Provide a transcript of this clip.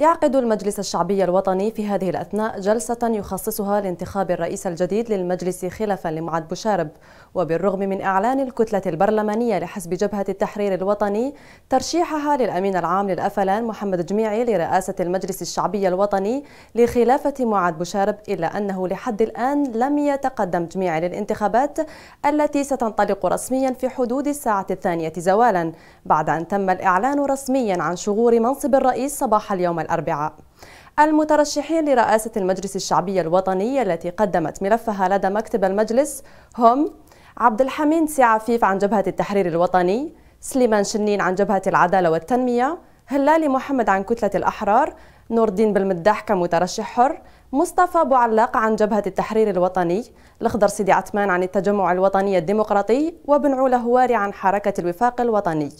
يعقد المجلس الشعبي الوطني في هذه الأثناء جلسة يخصصها لانتخاب الرئيس الجديد للمجلس خلافا لمعد بوشارب. وبالرغم من إعلان الكتلة البرلمانية لحزب جبهة التحرير الوطني ترشيحها للأمين العام للأفلان محمد جميعي لرئاسة المجلس الشعبي الوطني لخلافة معد بوشارب إلا أنه لحد الآن لم يتقدم جميعي للانتخابات التي ستنطلق رسميا في حدود الساعة الثانية زوالا بعد أن تم الإعلان رسميا عن شغور منصب الرئيس صباح اليوم الأربعاء. المترشحين لرئاسة المجلس الشعبي الوطني التي قدمت ملفها لدى مكتب المجلس هم عبد الحميد سي عفيف عن جبهة التحرير الوطني سليمان شنين عن جبهة العدالة والتنمية هلالي محمد عن كتلة الأحرار نور الدين بالمداح كمترشح حر مصطفى أبو علاق عن جبهة التحرير الوطني الأخضر سيدي عثمان عن التجمع الوطني الديمقراطي وبن عولة هواري عن حركة الوفاق الوطني.